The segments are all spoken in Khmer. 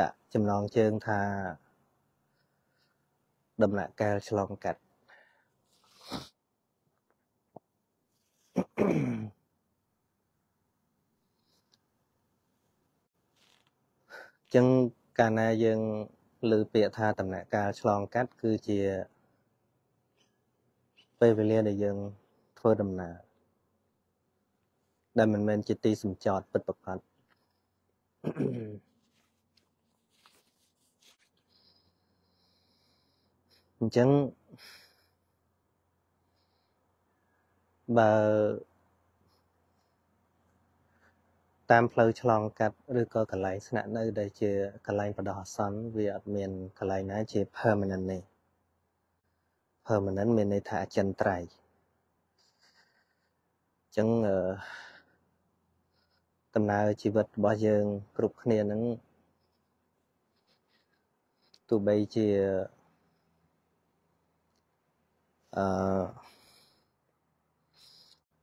ដាក់ចំណងជើងថាដំណាក់កាលឆ្លងកាត់ចឹងកាលណាយើងលើពាក្យថាដំណាក់កាលឆ្លងកាត់គឺជាពេលវេលាដែលយើងធ្វើដំណើរដែលមិនមែនជាទីសម្ចតពិតប្រាកដ អញ្ចឹងបើតាមផ្លូវឆ្លងកាត់ឬក៏កន្លែងស្នាក់នៅដែលជាកន្លែងបដោះអាសន្នវាអត់មានកន្លែងណាជា permanent ទេ permanent មានន័យថាអចិន្ត្រៃយ៍អញ្ចឹងដំណើរជីវិតរបស់យើង គ្រប់គ្នានឹងទោះបីជា អឺ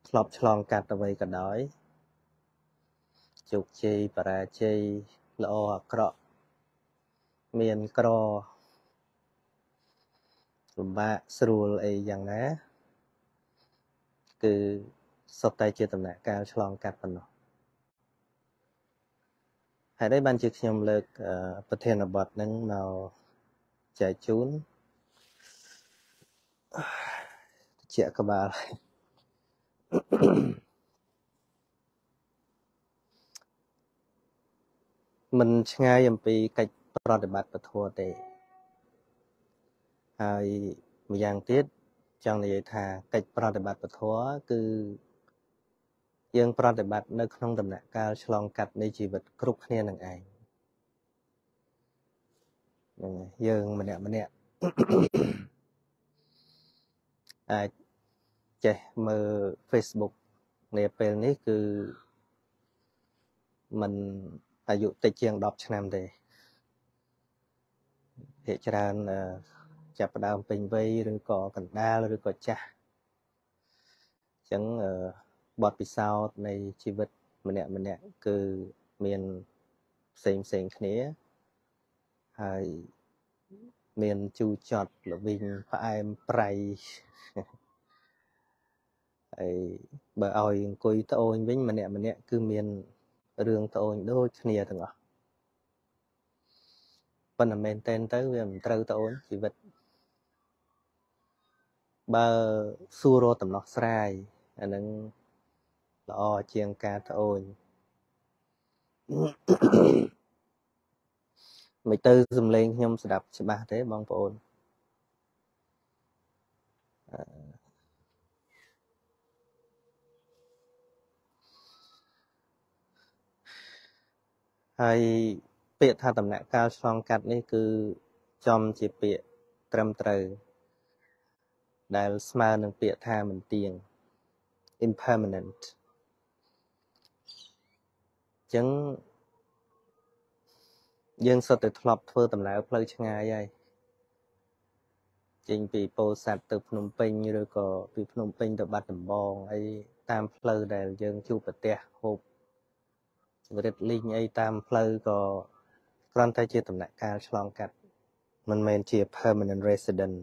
ធ្លាប់ឆ្លងកាត់អ្វីក៏ដោយជោគជ័យបរាជ័យល្អអាក្រក់មានក្រលំបាកស្រួលអីយ៉ាងណា គឺសុទ្ធតែជាដំណាក់កាលឆ្លងកាត់ប៉ុណ្ណោះហើយ đây បានជាខ្ញុំលើកប្រធានបទហ្នឹងមកចែកជូន ជាក្បាលមិនឆ្ងាយអំពីកិច្ចប្រតិបត្តិពធទេហើយម្យ៉ាងទៀតចង់និយាយថាកិច្ចប្រតិបត្តិពធគឺយើងប្រតិបត្តិនៅក្នុងដំណាក់កាលឆ្លងកាត់នៃជីវិតគ្រប់គ្នានឹងឯងហ្នឹងយើងម្នាក់ម្នាក់ អាចចេះមើល Facebook នាពេលនេះគឺมันអាយុតិចជាង10ឆ្នាំទេភាគច្រើនចាប់ផ្ដើមពេញវ័យឬក៏កណ្ដាលឬក៏ចាស់អញ្ចឹងបទពិសោធន៍នៃជីវិតម្នាក់ម្នាក់គឺមានផ្សេងផ្សេងគ្នាហើយ មានជូរចត់ល្វីងផ្អែមប្រៃហើយបើឲ្យអង្គុយត្អូញវិញម្នាក់ម្នាក់គឺមានរឿងត្អូញដូចគ្នាទាំងអស់ប៉ុន្តែមែនតែនទៅវាមិនត្រូវត្អូញជីវិតបើសួររកដំណោះស្រាយអានឹងល្អជាងការត្អូញ មិនទៅសំឡេងខ្ញុំស្ដាប់ច្បាស់ទេបងប្អូនហើយពាក្យថាដំណាក់កាលឆ្លងកាត់នេះគឺចំជាពាក្យត្រឹមត្រូវដែលស្មើនឹងពាក្យថាមិនទៀង impermanent ចឹង យើងសុទ្ធតែធ្លាប់ធ្វើដំណើរផ្លូវឆ្ងាយហើយចេញពីពោធិ៍សាត់ទៅភ្នំពេញឬក៏ពីភ្នំពេញទៅបាត់ដំបងអីតាមផ្លូវដែលយើងជួបប្រទះហូបចង្រិតលីងអីតាមផ្លូវក៏គ្រាន់តែជាដំណាក់កាលឆ្លងកាត់មិនមែនជា permanent resident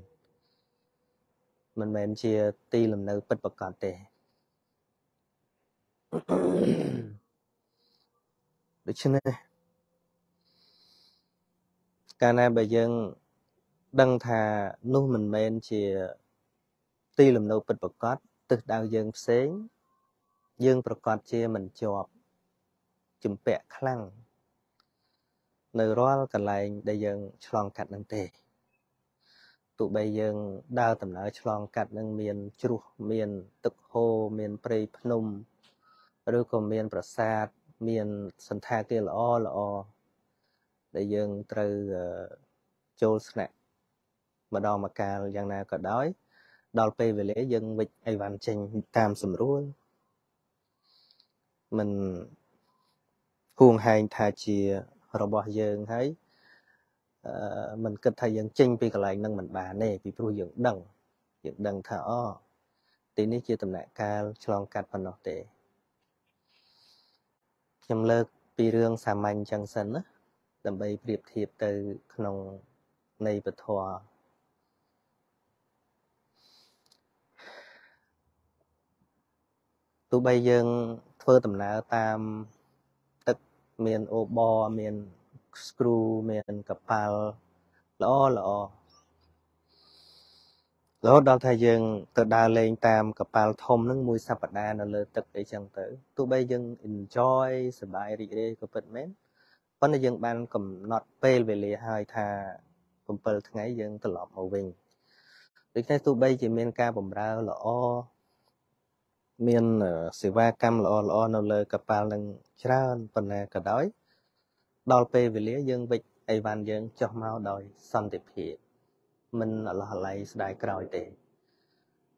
មិនមែនជាទីលំនៅពិតប្រាកដទេដូច្នេះ កាលណាបើយើងដឹងថានោះមិនមែនជាទីលំនៅពិតប្រាកដទិសដៅយើងផ្សេង យើងប្រកាសជាមិនជាប់ជំពាក់ខ្លាំងនៅរាល់កន្លែងដែលយើងឆ្លងកាត់នឹងទេទោះបីយើងដើរដំណើរឆ្លងកាត់នឹងមានជ្រោះមានទឹកហូរមានព្រៃភ្នំឬក៏មានប្រាសាទមានសន្តាគារល្អល្អ ដែលយើងត្រូវចូលស្នាក់ម្ដងម្កាលយ៉ាងណាក៏ដោយ ដល់ពេលវេលាយើងវិចអីវ៉ាន់ចេញតាមស្រួលមិនហួងហែងថាជារបស់យើងហើយអឺមិនគិតថាយើងចេញពីកន្លែងហ្នឹងមិនបានទេពីព្រោះយើងដឹងយើងដឹងថាអូទីនេះជាដំណាក់កាលឆ្លងកាត់ប៉ុណ្ណោះទេខ្ញុំលើកពីរឿងសាមញ្ញចឹងសិនណា ដើម្បីប្រៀបធៀបទៅក្នុងនៃពធទោះបីយើងធ្វើដំណើរតាមទឹកមានអូបមាន screw មានកប៉ាល់ល្អល្អរហូតដល់ថាយើងទៅដើរលេងតាមកប៉ាល់ធំហ្នឹងមួយសប្តាហ៍នៅលើទឹកអីចឹងទៅទោះបីយើង enjoy សប្បាយរីករាយក៏ពិតមែន ប៉ុន្តែយើងបានកំណត់ពេលវេលាហើយថា7ថ្ងៃយើងត្រឡប់មកវិញដូច្នេះទោះបីជាមានការបម្រើល្អមានសេវាកម្មល្អល្អនៅលើកប៉ាល់នឹងច្រើនប៉ុន្តែក៏ដោយដល់ពេលវេលាយើងវិចអីវ៉ាន់យើងចុះមកដោយសន្តិភាពមិនអឡោះអាល័យស្ដាយក្រោយទេ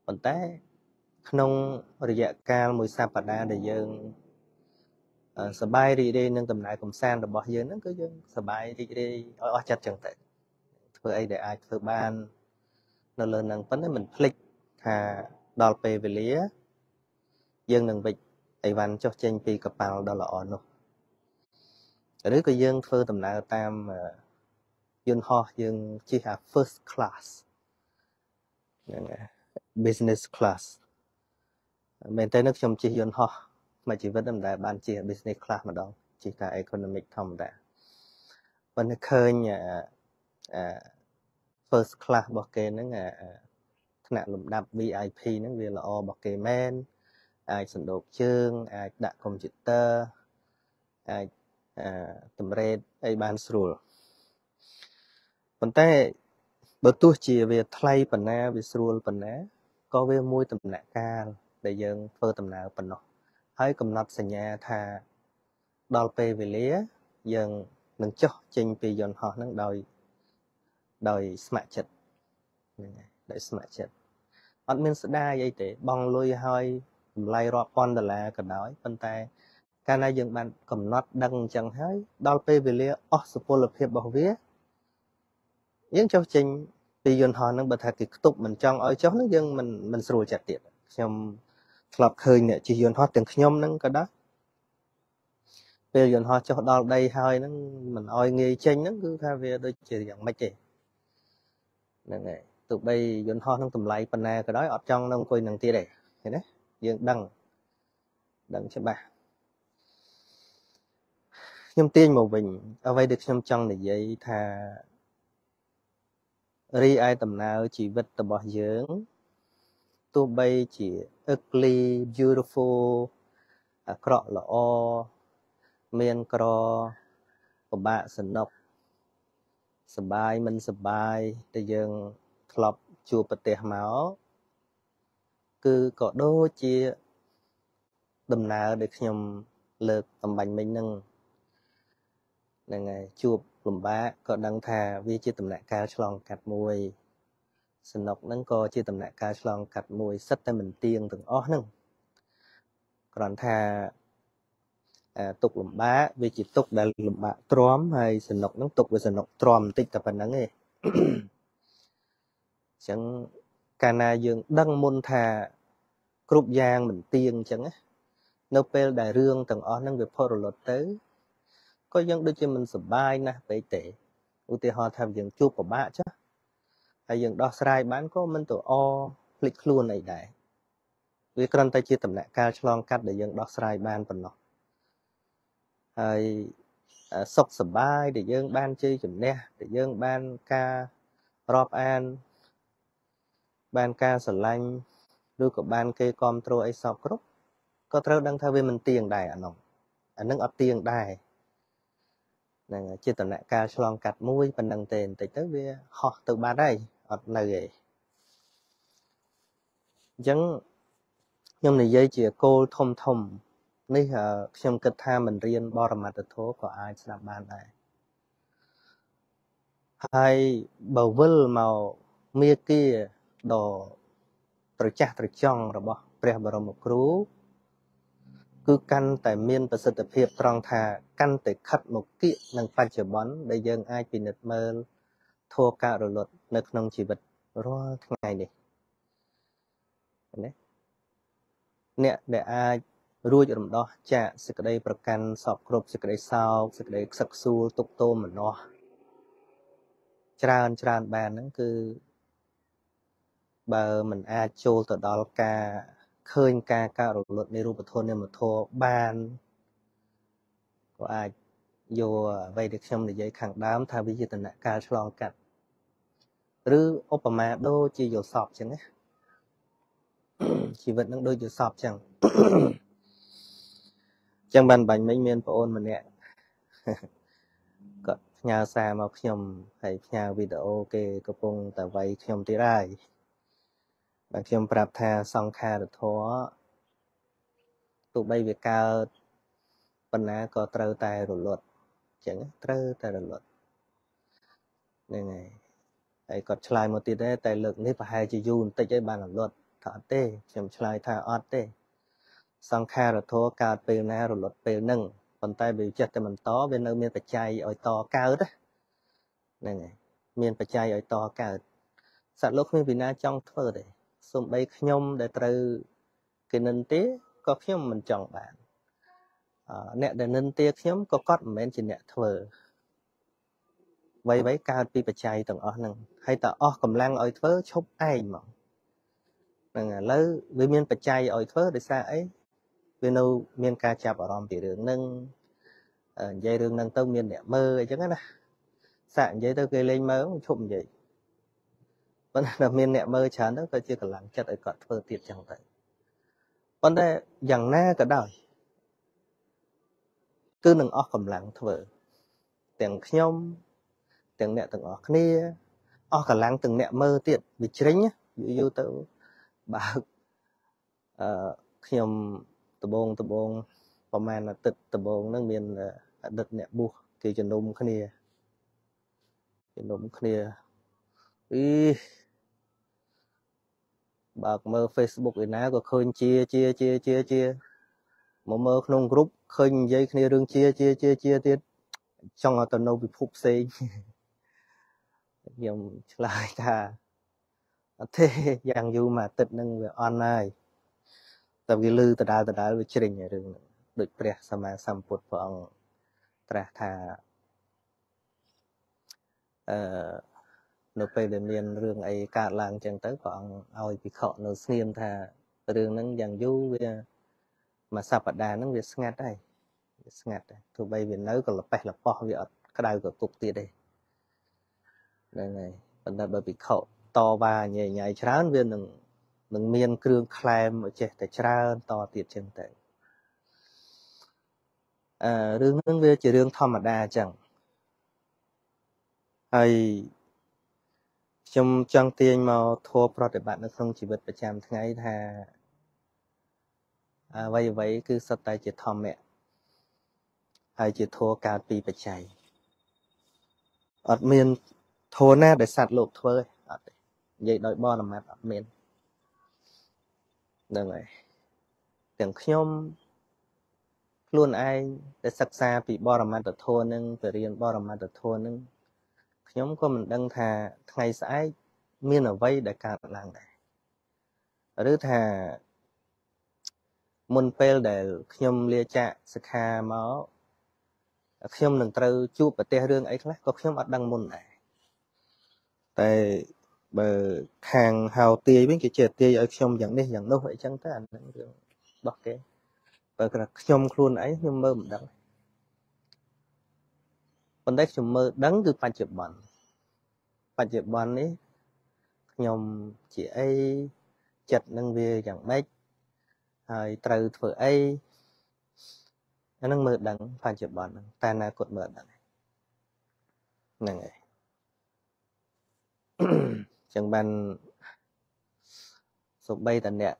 ប៉ុន្តែក្នុងរយៈកាលមួយសប្តាហ៍ដែលយើង សបាយរីករាយនឹងដំណើរកំសាន្តរបស់យើងហ្នឹងគឺយើងសបាយរីករាយឲ្យអស់ចិត្តចឹងទៅធ្វើអីដែលអាចធ្វើបាន នៅលើនឹងប៉ុន្តែមិនភ្លេចថាដល់ពេលវេលា យើងនឹងវិចអីវ៉ាន់ចុះចេញពីកប៉ាល់ដ៏ល្អនោះឬក៏យើងធ្វើដំណើរតាមយន្តហោះយើងជិះអា first class ហ្នឹង business class មែនតើនៅខ្ញុំជិះយន្តហោះ មួយជីវិតមិនដែលបានជិះ business class ម្ដងជិះតែ economic ធម្មតាប៉ុន្តែឃើញអា first class របស់គេហ្នឹងអាថ្នាក់លំដាប់ VIP ហ្នឹងវាល្អរបស់គេមែនអាចសណ្ដូកជើង អាចដាក់កុំព្យូទ័រអាចតម្រេតអីបានស្រួលប៉ុន្តែបើទោះជាវាថ្លៃប៉ុណ្ណាវាស្រួលប៉ុណ្ណាក៏វាមួយដំណាក់កាលដែលយើងធ្វើដំណើរប៉ុណ្ណោះ ហើយកំណត់សញ្ញាថាដល់ពេលវេលា យើងនឹងចុះចេញពីយន្តហោះហ្នឹងដោយដោយស្ម័គ្រចិត្តហ្នឹងហើយដោយស្ម័គ្រចិត្តអត់មានស្ដាយអីទេបង់លុយឲ្យតម្លៃរាប់ពាន់ដុល្លារក៏ដោយប៉ុន្តែ កាលណាយើងបានកំណត់ដឹងអញ្ចឹងហើយ ដល់ពេលវេលាអស់សុពលភាពរបស់វាយើងចុះចេញពីយន្តហោះហ្នឹងបើថាគេខ្ទប់មិនចង់ឲ្យចុះហ្នឹងយើងមិនមិនស្រួលចិត្តទៀតខ្ញុំ ធ្លាប់ឃើញអ្នកជិះយន្តហោះទាំងខ្ញុំហ្នឹងក៏ដែរពេលយន្តហោះចុះដល់ដីហើយហ្នឹងមិនឲ្យងាយចេញហ្នឹងគឺថាវាដូចជាយ៉ាងម៉េចទេហ្នឹងហើយទោះបីយន្តហោះហ្នឹងតម្លៃប៉ុណ្ណាក៏ដោយអត់ចង់នៅអង្គុយនឹងទៀតទេឃើញទេយើងដឹងដឹងច្បាស់ខ្ញុំទាញមកវិញអ្វីដែលខ្ញុំចង់និយាយថារីឯដំណើរជីវិតរបស់យើង ទោះបីជា ugly beautiful អាក្រក់ល្អមានក្រពិបាកសនុកសបាយមិនសបាយដែលយើងធ្លាប់ជួបប្រទេសមកគឺក៏ដូចជាដំណើរដែលខ្ញុំលើកតំបាញ់មិញហ្នឹងហ្នឹងហើយជួបលំបាកក៏ដឹងថាវាជាដំណាក់កាលឆ្លងកាត់មួយ សនុកហ្នឹងក៏ជាដំណាក់កាលឆ្លងកាត់មួយសិតតែមិនទៀងទាំងអស់ហ្នឹងគ្រាន់ថាទុកលំបាកវាជាទុកដែលលំបាកទ្រាំហើយសនុកហ្នឹងទុកវាសនុកទ្រាំបន្តិចតែប៉ុណ្្នឹងឯងអញ្ចឹងកាលណាយើងដឹងមុនថាគ្រប់យ៉ាងមិនទៀងអញ្ចឹងនៅពេលដែលរឿងទាំងអស់ហ្នឹងវាផុតរលត់ទៅក៏យើងដូចជាមិនសុបាយណាស់ពេកទេឧទាហរណ៍ថាយើងជួបពិបាកចាស់ ហើយយើងដោះស្រាយបានក៏មិនទៅអភ្លេចខ្លួនអីដែរវាគ្រាន់តែជាដំណាក់កាលឆ្លងកាត់ដែលយើងដោះស្រាយបានប៉ុណ្ណោះហើយសុខសប្បាយដែលយើងបានជ័យជំនះដែលយើងបានការរាប់អាន បានការស្រឡាញ់ឬក៏បានគេគ្រប់គ្រងអីសពគ្រប់ក៏ត្រូវដឹងថាវាមិនទៀងដែរអានោះអានឹងអត់ទៀងដែរហ្នឹងជាតំណការឆ្លងកាត់មួយប៉ុណ្ណឹងទេបន្តិចទៅវាហោះទៅបាត់ហើយ អត់នៅទេអញ្ចឹងខ្ញុំនិយាយជាគោលធំធំ នេះខ្ញុំគិតថាមិនរៀនបរមត្តធម៌ក៏អាចស្ដាប់បានដែរហើយបើវិលមកមេគាដ៏ត្រចះត្រចង់របស់ ព្រះបរមគ្រូគឺកាន់តែមានប្រសិទ្ធភាពត្រង់ថា កាន់តែខិតមកគៀកនឹងបច្ចុប្បន្នដែលយើងអាចពិនិត្យមើល ធัวការរលត់នៅក្នុងជីវិតរាល់ថ្ងៃនេះណាអ្នកដែលអាច រួចរំដោះចាកសេចក្តីប្រកាន់សពគ្រប់សេចក្តីសោកសេចក្តីខ្សឹកខ្សួលទុកទោមនោះច្រើនច្រើនបានហ្នឹងគឺបើมันអាចចូលទៅដល់ការឃើញការកើតរលត់នៃរូបធម៌នាមធម៌បានក៏អាច យកអ្វីដែលខ្ញុំនិយាយខាងដើមថាវាជាតនកាលឆ្លងកាត់ឬឧបមាដូចជាយល់សពចឹងណាជីវិតនឹងដូចយល់សពចឹងចឹងបានបាញ់មិញមានប្អូនម្នាក់គាត់ផ្ញើសារមកខ្ញុំហើយផ្ញើវីដេអូគេកំពុងតែវាយខ្ញុំទៀតហើយបាទខ្ញុំប្រាប់ថាសង្ខារធម៌ទោះបីវាកើតប៉ុណ្ណាក៏ត្រូវតែរលត់ ចឹងត្រូវតែរលត់ហ្នឹងហើយហើយគាត់ឆ្លើយមកទៀតដែរតែលើកនេះប្រហែលជាយូរបន្តិចហើយបានរលត់ថាអត់ទេខ្ញុំឆ្លើយថាអត់ទេ សង្ខារធម៌កើតពេលណារលត់ពេលហ្នឹងប៉ុន្តែវាចិត្តតែបន្តវានៅមានបច្ច័យឲ្យតកើតហ្នឹងហើយមានបច្ច័យឲ្យតកើតសត្វលោកគ្មានពីណាចង់ធ្វើទេសំបីខ្ញុំដែលត្រូវគេនិន្ទាក៏ខ្ញុំមិនចង់បាន អ្នកដែលនិន្ទាខ្ញុំក៏គាត់មិនមែនជាអ្នកធ្វើអ្វីៗកើតពីបច្ច័យទាំងអស់ហ្នឹងហើយតើអស់កម្លាំងឲ្យធ្វើឈប់ឯងមកហ្នឹងឥឡូវវាមានបច្ច័យឲ្យធ្វើដោយសារអីវានៅមានការចាប់អារម្មណ៍ពីរឿងហ្នឹងនិយាយរឿងហ្នឹងទៅមានអ្នកមើលអីចឹងណាសាក់និយាយទៅគេលេងមើលឈប់និយាយប៉ុន្តែមានអ្នកមើលច្រើនទៅក៏ជាកម្លាំងចិត្តឲ្យគាត់ធ្វើទៀតចឹងទៅប៉ុន្តែយ៉ាងណាក៏ដោយ គឺនឹងអស់កម្លាំងធ្វើ ទាំងខ្ញុំ ទាំងអ្នកទាំងអស់គ្នាអស់កម្លាំងទាំងអ្នកមើលទៀតវាជ្រិញយូរទៅបើអឺខ្ញុំដបងដបងប្រហែលអាទិត្យដបងហ្នឹងមានអតីតអ្នកបួសគេជំនុំគ្នាជំនុំគ្នាអីបើកមើល Facebook ឯណាក៏ឃើញជាជាជាជាជា មកមើលក្នុងក្រុមឃើញនិយាយគ្នារឿងជាជាជាជាទៀតចង់ឲ្យទៅនៅពិភពផ្សេងខ្ញុំឆ្លើយថាអត់ទេយ៉ាងយូរមួយអាទិត្យនឹងវាអន់ហើយតែវាលឺដដែលដដែលវាជ្រិញរឿងហ្នឹងដូចព្រះសម្មាសម្ពុទ្ធព្រះអង្គត្រាស់ថាអឺនៅពេលដែលមានរឿងអីកើតឡើងចឹងទៅព្រះអង្គឲ្យភិក្ខុនៅស្ងៀមថារឿងហ្នឹងយ៉ាងយូរវា មួយសប្តាហ៍ហ្នឹងវាស្ងាត់ហើយវាស្ងាត់ហើយទោះបីវានៅក៏លប៉េះលប៉ោះវាអត់ក្តៅក៏គុកទៀតទេហ្នឹងហើយប៉ុន្តែបើភិក្ខុតវ៉ាញ៉ៃញ៉ៃច្រើនវានឹងនឹងមានគ្រឿងក្លែមចេះតែច្រើនតទៀតចឹងទៅអឺរឿងហ្នឹងវាជារឿងធម្មតាអញ្ចឹងហើយខ្ញុំចង់ទាញមកធัวប្រតិបត្តិនៅក្នុងជីវិតប្រចាំថ្ងៃថា អ្វីអ្វីគឺសុទ្ធតែជាធម្មៈហើយជាធัวកើតពីបច្ច័យអត់មានធัวណាដែលសត្វលោកធ្វើអត់ទេនិយាយដោយបរមត្តអត់មានហ្នឹងហើយទាំងខ្ញុំខ្លួនឯងដែលសិក្សាពីបរមត្តធម៌នឹងទៅរៀនបរមត្តធម៌នឹងខ្ញុំក៏មិនដឹងថាថ្ងៃស្អែកមានអ្វីដែលកើតឡើងដែរឬថា មុនពេលដែល ខ្ញុំលាចាកសិក្ខាមកខ្ញុំនឹងត្រូវជួបប្រទេសរឿងអីខ្លះក៏ខ្ញុំអត់ដឹងមុនដែរតែបើខាងហៅទាយវិញគេចេះទាយឲ្យខ្ញុំយ៉ាងនេះយ៉ាងនោះអីចឹងទៅអានឹងរឿងរបស់គេបើគាត់ខ្ញុំខ្លួនឯងខ្ញុំមើលមិនដឹងប៉ុន្តែខ្ញុំមើលដឹងគឺបច្ចុប្បន្នបច្ចុប្បន្ននេះខ្ញុំជាអីចិត្តនឹងវាយ៉ាងម៉េច ហើយត្រូវធ្វើអីអានឹងមើលដឹងបច្ចុប្បន្នហ្នឹងតែអនាគតមើលដឹងហ្នឹងហើយចឹងបានសូម្បីតអ្នក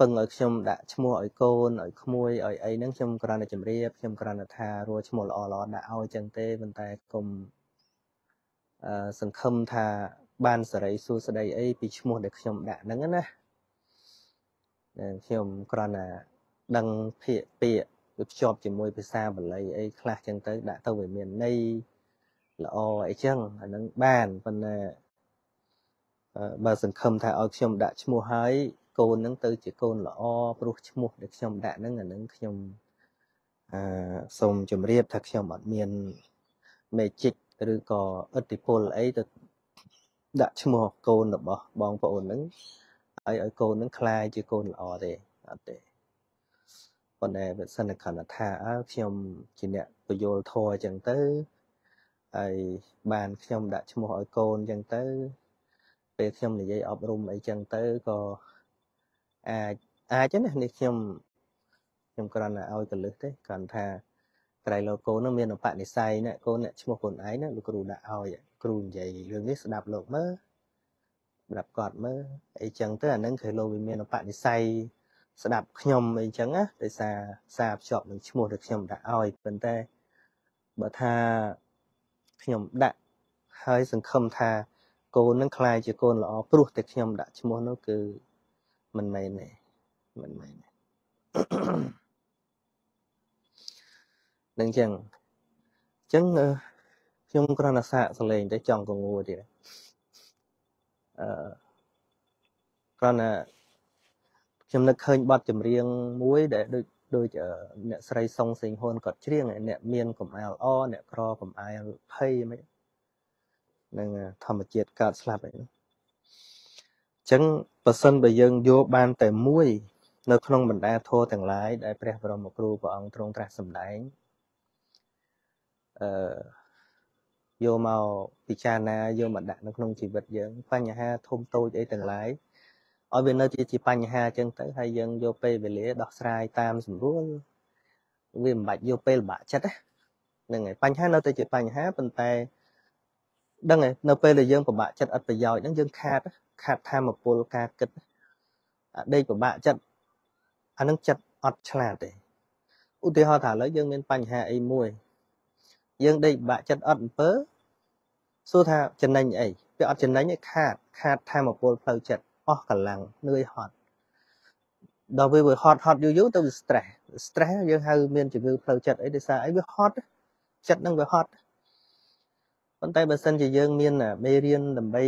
ពឹងឲ្យខ្ញុំដាក់ឈ្មោះឲ្យកូនឲ្យក្មួយឲ្យអីហ្នឹងខ្ញុំគ្រាន់តែជម្រាបខ្ញុំគ្រាន់តែថារួឈ្មោះល្អល្អដាក់ឲ្យចឹងទេប៉ុន្តែគុំអឺសង្ឃឹមថាបានសេរីសួស្តីអីពីឈ្មោះដែលខ្ញុំដាក់ហ្នឹងណា ខ្ញុំគ្រាន់តែដឹងភាកពាក្យវាភ្ជាប់ជាមួយភាសាបាលីអីខ្លះចឹងទៅដាក់ទៅវាមានន័យល្អអីចឹងអានឹងបានប៉ុន្តែបើសង្ឃឹមថាឲ្យខ្ញុំដាក់ឈ្មោះហើយកូនហ្នឹងទៅជាកូនល្អព្រោះឈ្មោះដែលខ្ញុំដាក់ហ្នឹងអាហ្នឹងខ្ញុំអឺសូមជម្រាបថាខ្ញុំអត់មាន magic ឬក៏ឥទ្ធិពលអីទៅដាក់ឈ្មោះកូនរបស់បងប្អូនហ្នឹង ឲ្យឲ្យកូនហ្នឹងคล้ายជាកូនល្អទេអត់ទេប៉ុន្តែបើសិនខណ្ឌថាអើខ្ញុំជាអ្នកពយល់ធរអញ្ចឹងទៅហើយបានខ្ញុំដាក់ឈ្មោះឲ្យកូនអញ្ចឹងទៅពេលខ្ញុំនិយាយអប់រំអីចឹងទៅក៏អាចអាចណានេះខ្ញុំខ្ញុំគ្រាន់តែឲ្យកលឹះទេគ្រាន់ថាក្រៃលោកកូននឹងមានបនិស័យណាកូនអ្នកឈ្មោះខ្លួនឯងណាលោកគ្រូដាក់ឲ្យគ្រូនិយាយរឿងនេះស្ដាប់លោកមើល ស្ដាប់គាត់មើលអីចឹងទៅអានឹងគឺលោកវាមានបនិស័យស្ដាប់ខ្ញុំអីចឹងណាដោយសារសារភ្ជាប់នឹងឈ្មោះដែលខ្ញុំដាក់ឲ្យប៉ុន្តែបើថាខ្ញុំដាក់ហើយសង្ឃឹមថាកូននឹងខ្លាយជាកូនល្អព្រោះតែខ្ញុំដាក់ឈ្មោះនោះគឺមិនមែនទេមិនមែនទេនឹងចឹងចឹងខ្ញុំគ្រាន់តែសាកសលេងទៅចង់កងួរទៀត អឺគ្រាន់តែខ្ញុំនឹកឃើញបទចម្រៀងមួយដែលដូចដូចអ្នកស្រីសុងសេងហ៊ុនគាត់ច្រៀងអ្នកមានកំអែលអអ្នកក្រកំអែលភ័យមិននឹងធម្មជាតិកើតស្លាប់អីអញ្ចឹងបើសិនបើយើងយកបានតែមួយ នៅក្នុងបណ្ដាធម៌ទាំងឡាយដែលព្រះបរមគ្រូព្រះអង្គទ្រង់ត្រាស់សម្ដែងអឺ យកមកពិចារណាយកមកដាក់នៅក្នុងជីវិតយើង បញ្ហាធំតូចអីទាំងឡាយឲ្យវានៅជាបញ្ហាអញ្ចឹងទៅហើយយើងយកពេលវេលាដោះស្រាយតាមស្រួលវាមិនបាច់យកពេលលំបាកចិត្តហ្នឹងហើយបញ្ហានៅតែជាបញ្ហាប៉ុន្តែដឹងហើយនៅពេលដែលយើងពិបាកចិត្តអត់ប្រយោជន៍ហ្នឹងយើងខាតខាតធម៌ពលការគិតអាដេកពិបាកចិត្តអានឹងចិត្តអត់ឆ្លាតទេឧទាហរណ៍ថាឥឡូវយើងមានបញ្ហាអីមួយ យើងដេកពិបាកចិត្តអត់អំពើសួរថាចំណេញអីវាអត់ចំណេញឯខាតខាតធម៌ពលផ្លូវចិត្តអស់កម្លាំងនឿយហត់ដល់វាវាហត់ហត់យូរយូរទៅវា stress stress យើងហៅមានជំងឺផ្លូវចិត្តអីដោយសារអីវាហត់ចិត្តនឹងវាហត់ប៉ុន្តែបើសិនជាយើងមានមេរៀនដើម្បី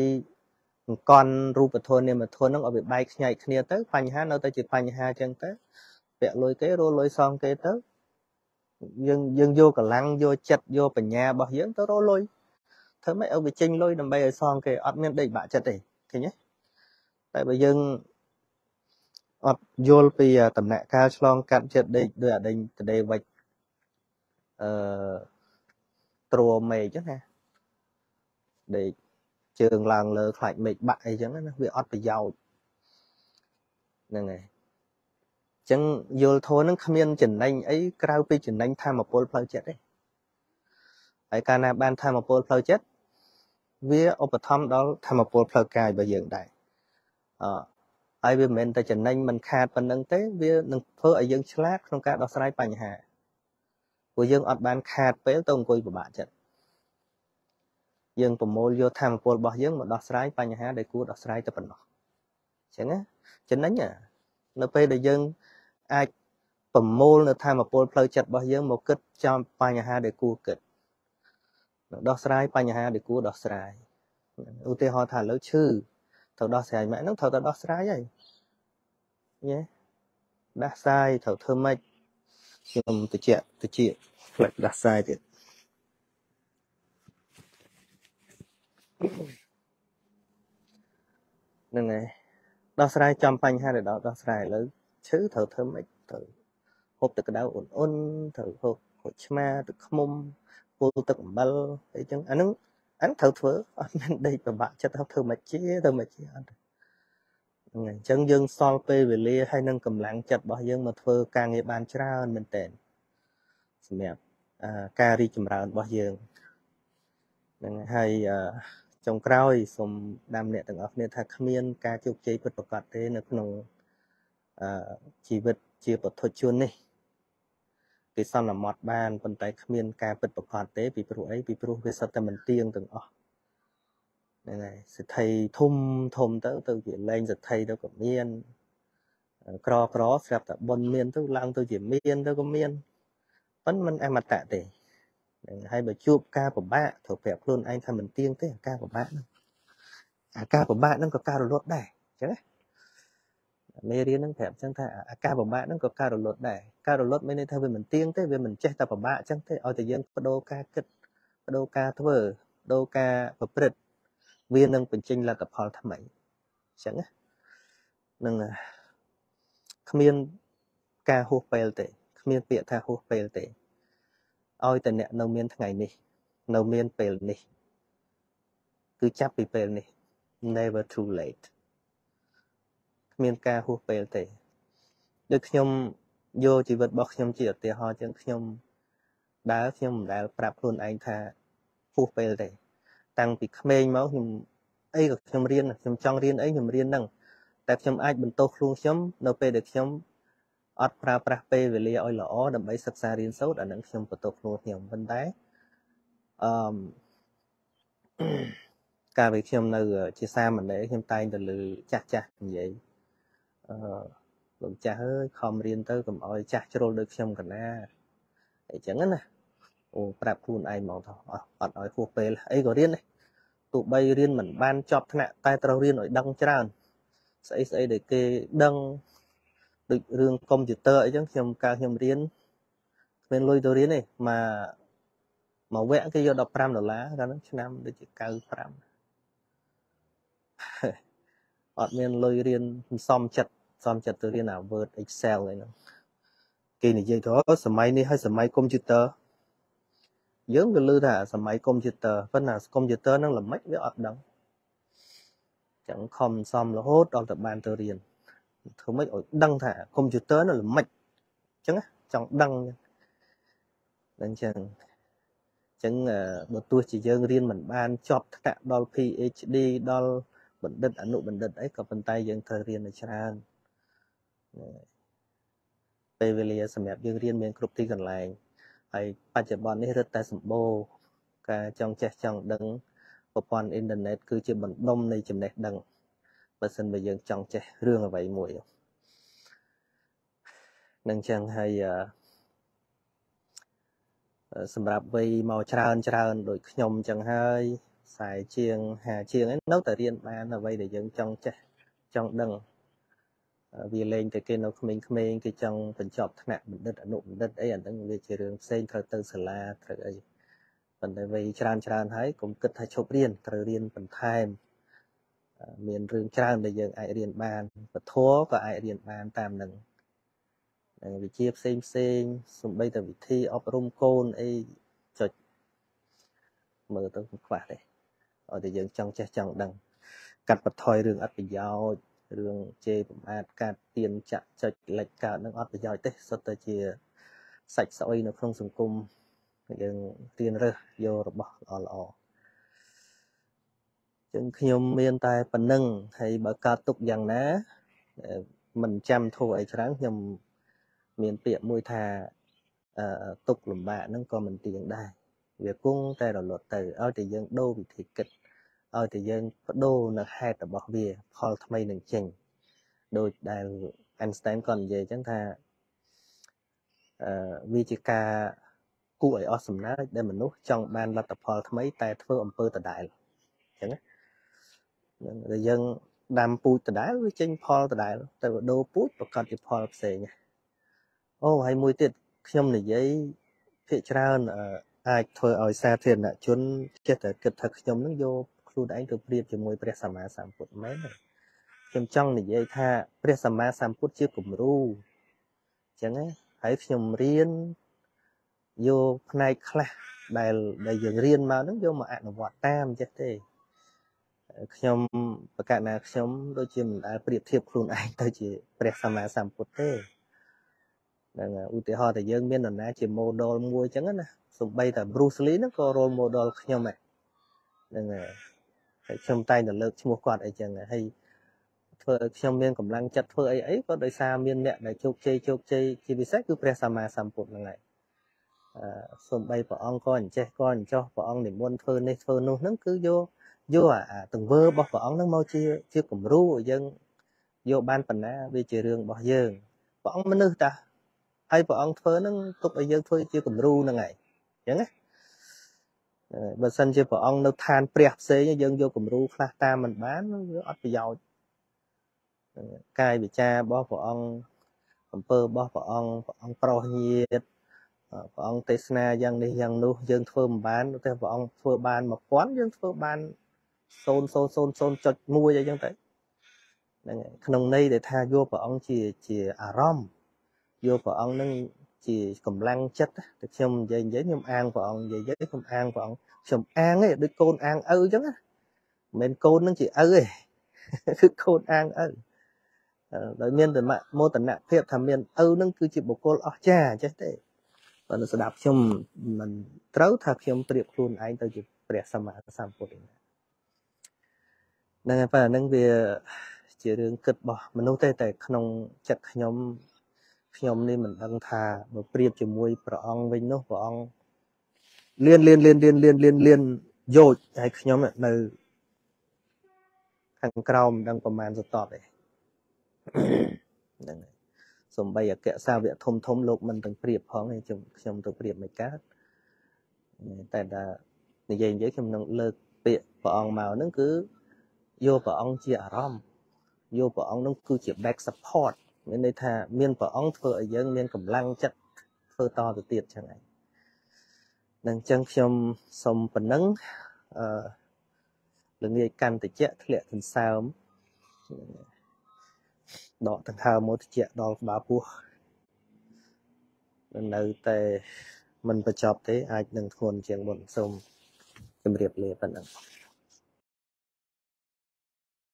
អង្គន់រូបធម៌នាមធម៌ហ្នឹងឲ្យវាបែកខ្ញែកគ្នាទៅបញ្ហានៅតែជាបញ្ហាចឹងទៅពាក់លុយគេរលុយសងគេទៅ យើងយើងយកកម្លាំងយកចិត្តយកបញ្ញារបស់យើងទៅរលុយធ្វើម៉េចឲ្យវាចេញលុយដើម្បីឲ្យសងគេអត់មានដេកបាក់ចិត្តទេឃើញទេតែបើយើងអត់យល់ពីដំណាក់កាលឆ្លងកាត់ចិត្តដេកដោយអដេញតដេវិចអឺទ្រមេឃចឹងណាដេកជើងឡើងលើខ្លាច់មេឃបាក់អីចឹងណាវាអត់ប្រយោជន៍ហ្នឹងហើយ ចឹងយល់ធននឹងគ្មានចំណេញអីក្រៅពីចំណេញធម៌ពលផ្លូវចិត្តទេហើយកាលណាបានធម៌ពលផ្លូវចិត្តវាឧបត្ថម្ភដល់ធម៌ពលផ្លូវកាយរបស់យើងដែរអហើយវាមិនមែនតែចំណេញមិនខាតប៉ុណ្្នឹងទេវានឹងធ្វើឲ្យយើងឆ្លាតក្នុងការដោះស្រាយបញ្ហាព្រោះយើងអត់បានខាតពេលទៅអង្គុយពិបាកចិត្តយើងប្រមូលយកធម៌ពលរបស់យើងមកដោះស្រាយបញ្ហាដែលគួរដោះស្រាយទៅប៉ុណ្ណោះអញ្ចឹងណាចំណេញនៅពេលដែលយើង អាចប្រមូលនៅធម៌ពលផ្លូវចិត្តរបស់យើងមកគិតចំបញ្ហាដែលគួរគិតដោះស្រាយបញ្ហាដែលគួរដោះស្រាយឧទាហរណ៍ថាឥឡូវឈឺត្រូវដោះស្រាយម៉ែហ្នឹងត្រូវតែដោះស្រាយហើយញ៉េដោះស្រាយត្រូវធ្វើម៉េចខ្ញុំតិចតិចផ្លេចដោះស្រាយទៀតហ្នឹងហើយដោះស្រាយចំបញ្ហាដែលដោះស្រាយឥឡូវ ឈឺត្រូវធ្វើម៉េចត្រូវហូបទឹកក្តៅអ៊ុនអ៊ុនត្រូវហូបក្រូចឆ្មាទឹកខ្មុំពុលទឹកអំបិលអីចឹងអាហ្នឹងអានត្រូវធ្វើអត់មានដេកពិបាកចិត្តធ្វើមកជាទៅមកជាអត់ហ្នឹងហើយអញ្ចឹងយើងសល់ពេលវេលាហើយនឹងកម្លាំងចិត្តរបស់យើងមកធ្វើការងារបានច្រើនមែនតើសម្រាប់ការរីកចម្រើនរបស់យើងហ្នឹងហើយចុងក្រោយសូមដាំអ្នកទាំងអស់គ្នាថាគ្មាន ការជោគជ័យពិតប្រាកដទេនៅក្នុង ជីវិតជាពុទ្ធជននេះគេសន្មត់បានប៉ុន្តែគ្មានការពិតប្រាកដទេពីព្រោះអីពីព្រោះវាសុទ្ធតែមិនទៀងទាំងអស់ហ្នឹងហើយសិទ្ធិធំធំទៅ ទៅជាលែងសិទ្ធិទៅក៏មានក្រក្រស្រាប់តែបុណ្យមាន ទៅឡើងទៅជាមានទៅក៏មានប៉ុន្តែมันអមតៈទេហ្នឹងហើយបើជួបការពិបាកត្រូវប្រាប់ខ្លួនឯងថាមិនទៀងទេ ការពិបាកហ្នឹងអាការពិបាកហ្នឹងក៏ការរលត់ដែរអញ្ចឹងណាអ មេរៀនហ្នឹងប្រាប់ចឹងថាអាការពិបាកហ្នឹងក៏ការរលត់ដែរការរលត់មានន័យថាវាមិនទៀងទេវាមិនចេះតែពិបាកចឹងទេឲ្យតែយើងបដូរការគិតបដូរការធ្វើបដូរការប្រព្រឹត្តវានឹងបញ្ចេញលទ្ធផលថ្មីអញ្ចឹងណានឹងគ្មានការហួសពេលទេគ្មានពាក្យថាហួសពេលទេឲ្យតែអ្នកនៅមានថ្ងៃនេះ នៅមានពេលនេះ គឺចាប់ពីពេលនេះ never too late គ្មានការហួសពេលទេដូចខ្ញុំយកជីវិតរបស់ខ្ញុំជាឧទាហរណ៍ចឹងខ្ញុំដើរខ្ញុំមិនដែលប្រាប់ខ្លួនឯងថាហួសពេលទេ តាំងពីក្មេងមកខ្ញុំអីក៏ខ្ញុំរៀនខ្ញុំចង់រៀនអីខ្ញុំរៀនហ្នឹងតែខ្ញុំអាចបន្តខ្លួនខ្ញុំនៅពេលដែលខ្ញុំអត់ប្រើប្រាស់ពេលវេលាឲ្យល្អដើម្បីសិក្សារៀនសូត្រអានឹងខ្ញុំបន្តខ្លួនខ្ញុំប៉ុន្តែអឺកាលពីខ្ញុំនៅជាសាមណេរខ្ញុំតែងទៅលើចាស់ចាស់និយាយអឺ លោកចាស់អើយខំរៀនទៅកុំអោយចាស់ជ្រុលដូចខ្ញុំកណាអីចឹងណាអូប្រាប់ខ្លួនឯងហ្មងថាអត់ឲ្យហួសពេលអីក៏រៀនដែរទោះបីរៀនមិនបានចប់ថ្នាក់តែត្រូវរៀនឲ្យដឹងច្រើនស្អីស្អីដែលគេដឹងដូចរឿងកុំព្យូទ័រអីចឹងខ្ញុំកាលខ្ញុំរៀនគ្មានលុយទៅរៀនទេមកមកវគ្គគេយក15ដុល្លារកាលហ្នឹងឆ្នាំដូចជា95អត់មានលុយរៀនសំចិត្ត សំចិត្តទៅរៀនអា Word Excel អីហ្នឹងគេនិយាយទៅសម័យនេះហើយសម័យកុំព្យូទ័រយើងក៏ឮថាសម័យកុំព្យូទ័រប៉ុន្តែកុំព្យូទ័រហ្នឹងល្មិចវាអត់ដឹងចឹងខំសំរហូតដល់តែបានទៅរៀនធ្វើម៉េចឲ្យដឹងថាកុំព្យូទ័រនោះល្មិចអញ្ចឹងចង់ដឹងអញ្ចឹងអញ្ចឹងបើទោះជាយើងរៀនមិនបានចប់ថ្នាក់ដល់ PhD ដល់បណ្ឌិតអនុបណ្ឌិតអីក៏ប៉ុន្តែយើងត្រូវរៀននៅច្រើន ពេលវេលាសម្រាប់យើងរៀនមានគ្រប់ទីកន្លែងហើយបច្ចុប្បន្ននេះរឹតតែសម្បូរការចង់ចេះចង់ដឹងប្រព័ន្ធអ៊ីនធឺណិតគឺជាបណ្ដុំនៃចំណេះដឹងបើសិនបើយើងចង់ចេះរឿងអ្វីមួយនឹងចឹងហើយសម្រាប់វ័យមកច្រើនច្រើនដូចខ្ញុំចឹងហើយ40ជាង50ជាងនៅតែរៀនបានអ្វីដែលយើងចង់ចេះចង់ដឹង វាលេងតែគេនៅក្មេងៗគេចង់បញ្ចប់ថ្នាក់បណ្ឌិតអនុបណ្ឌិតអីអាហ្នឹងវាជារឿងផ្សេងត្រូវទៅសាលាត្រូវអីប៉ុន្តែវ័យច្រើនច្រើនហើយកុំគិតថាឈប់រៀនត្រូវរៀនបន្ថែមមានរឿងច្រើនដែលយើងអាចរៀនបានពធក៏អាចរៀនបានតាមនឹងនិងវិជាផ្សេងផ្សេងសំបីតែវិធីអប់រំកូនអីចុចមើលទៅខ្វះទេឲ្យតែយើងចង់ចេះចង់ដឹងកាត់បន្ថយរឿងអត់ប្រយោជន៍ រឿងជេរបំអាតកាត់ទៀនចាក់ចុចលិចកើតនឹងអត់ប្រយោជន៍ទេសុទ្ធតែជាសាច់ស្អុយនៅក្នុងសង្គមយើងរៀនរើសយករបស់ល្អល្អចឹងខ្ញុំមានតែប៉ុណ្្នឹងហើយបើកើតទុកយ៉ាងណាមិនចាំធូរអីច្រើនខ្ញុំមានពាក្យមួយថាទុកលំបាកហ្នឹងក៏មិនទៀងដែរវាគង់តែរលត់ទៅឲ្យតែយើងដូរវិធីគិត ឲ្យតែយើងបដូរនៅហេតុរបស់វា ផលថ្មីនឹងចេញដោយដែល Einstein ក៏និយាយចឹងថាអឺវាជាការគួរឲ្យអស់សំណើចដែលមនុស្សចង់បានលទ្ធផលថ្មី តែធ្វើអំពើដដែលអញ្ចឹងណាដែលយើងដាំពូជដដែលវាចេញផលដដែលតែដូរពូជប្រកាសជាផលផ្សេងអូហើយមួយទៀតខ្ញុំនិយាយភាកច្រើនអាចធ្វើឲ្យសាធារណជនចេះតែគិតថាខ្ញុំនឹងយក ខ្លួនឯងទៅប្រៀបជាមួយព្រះសម្មាសម្ពុទ្ធមែនទេខ្ញុំចង់និយាយថាព្រះសម្មាសម្ពុទ្ធជាគំរូអញ្ចឹងណាហើយខ្ញុំរៀនយកផ្នែកខ្លះដែលដែលយើងរៀនមកហ្នឹងយកមកអនុវត្តតាមចេះទេខ្ញុំប្រកាសណាខ្ញុំដូចជាមិនដែលប្រៀបធៀបខ្លួនឯងទៅជាព្រះសម្មាសម្ពុទ្ធទេហ្នឹងឧទាហរណ៍តែយើងមាននរណាជា model មួយអញ្ចឹងណាសំបីតែ Bruce Lee ហ្នឹងក៏ role model ខ្ញុំដែរហ្នឹងហើយ ខ្ញុំតែងតែលើកឈ្មោះគាត់អីចឹងហើយធ្វើឲ្យខ្ញុំមានកម្លាំងចិត្តធ្វើអីអីក៏ដោយសារមានអ្នកដែលជោគជ័យជោគជ័យជាពិសេសគឺព្រះសម្មាសម្ពុទ្ធហ្នឹងហើយអឺសំបីព្រះអង្គក៏អញ្ចេះក៏អញ្ចោះព្រះអង្គនិមន្តធ្វើនេះធ្វើនោះហ្នឹងគឺយកយកអាទង្វើរបស់ព្រះអង្គហ្នឹងមកជាជាគំរូឲ្យយើងយកបានបណ្ណាវាជារឿងរបស់យើងព្រះអង្គមនុស្សតាហើយព្រះអង្គធ្វើហ្នឹងទុកឲ្យយើងធ្វើជាគំរូហ្នឹងហើយអញ្ចឹងណា បើសិនជាព្រះអង្គនៅឋានព្រះផ្សេងយើងយកគំរូខ្លះតាមមិនបានវាអត់ប្រយោជន៍កាយវិចាររបស់ព្រះអង្គអំពើរបស់ព្រះអង្គព្រះអង្គប្រោសញាតព្រះអង្គទេសនាយ៉ាងនេះយ៉ាងនោះយើងធ្វើមិនបានតែព្រះអង្គធ្វើបាន1000យើងធ្វើបាន0.000.1អីចឹងទៅហ្នឹងហើយក្នុងន័យដែលថាយកព្រះអង្គជាជាអារម្មណ៍យកព្រះអង្គនឹង ជាកម្លាំងចិត្តតែខ្ញុំនិយាយនិយាយខ្ញុំអាងព្រះអង្គនិយាយនិយាយខ្ញុំអាងព្រះអង្គខ្ញុំអាងឯងដូចកូនអាងឪអញ្ចឹងណាមិនមែនកូននឹងជាឪទេគឺកូនអាងឪដោយមានតមោទនភាពថាមានឪនឹងគឺជាបុគ្គលអស្ចារ្យចេះទេបើស្ដាប់ខ្ញុំមិនត្រូវថាខ្ញុំប្រៀបខ្លួនឯងទៅជាព្រះសម្មាសម្ពុទ្ធហ្នឹងហើយប៉ុន្តែហ្នឹងវាជារឿងគិតរបស់មនុស្សទេតែក្នុងចិត្តខ្ញុំ ខ្ញុំនេះមិនដឹងថាបើប្រៀបជាមួយព្រះអង្គវិញនោះព្រះអង្គលៀនលៀនលៀនលៀនលៀនលៀនលៀនយោជហើយខ្ញុំនៅខាងក្រោមមិនដឹងប្រមាណសតបទេហ្នឹងហើយសំបីអក្សសាវៈធំធំលោកមិនទាំងប្រៀបផងខ្ញុំខ្ញុំទៅប្រៀបមិនកើតតែថានិយាយនិយាយខ្ញុំនឹងលើកពាក្យព្រះអង្គមកហ្នឹងគឺយកព្រះអង្គជាអារម្មណ៍យកព្រះអង្គហ្នឹងគឺជា back support មានន័យថាមានព្រះអង្គធ្វើឲ្យយើង មានកម្លាំងចិត្តធ្វើតទៅទៀតចឹងឯងនឹងចឹងខ្ញុំសូមប៉ុណ្ណឹងអឺល្ងាចកាន់តិចធ្លាក់ទន្សើមដកដង្ហើមមកតិចដល់ក្បាលពោះនៅតែមិនបញ្ចប់ទេអាចនឹងធ្ងន់ជាងមុនសូមជម្រាបលាប៉ុណ្ណឹង